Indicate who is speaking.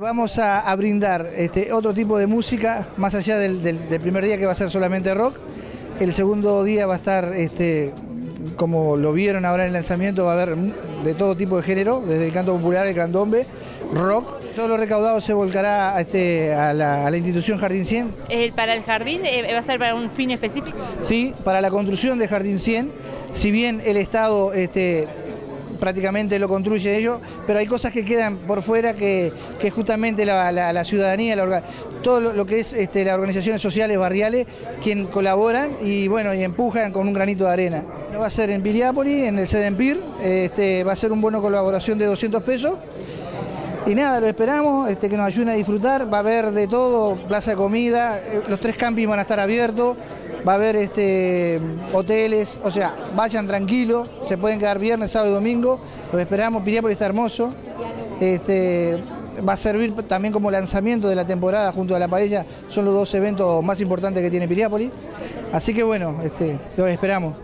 Speaker 1: Vamos a, brindar este, otro tipo de música, más allá del, primer día que va a ser solamente rock. El segundo día va a estar, este, como lo vieron ahora en el lanzamiento, va a haber de todo tipo de género, desde el canto popular, el candombe, rock. Todo lo recaudado se volcará a, este, la, institución Jardín 100.
Speaker 2: ¿Para el jardín eh, va a ser para un fin específico?
Speaker 1: Sí, para la construcción de Jardín 100. Si bien el Estado este, prácticamente lo construye ellos, pero hay cosas que quedan por fuera que, justamente la, ciudadanía, todo lo, que es este, las organizaciones sociales barriales, quien colaboran y bueno, y empujan con un granito de arena. Va a ser en Piriápolis, en el Sedempir, este, va a ser un bono colaboración de 200 pesos. Y nada, lo esperamos, este, que nos ayuden a disfrutar, va a haber de todo, plaza de comida, eh, los tres campings van a estar abiertos, va a haber este, hoteles, o sea, vayan tranquilos, se pueden quedar viernes, sábado y domingo, los esperamos, Piriápolis está hermoso, este, va a servir también como lanzamiento de la temporada junto a la paella, son los dos eventos más importantes que tiene Piriápolis, así que bueno, este, los esperamos.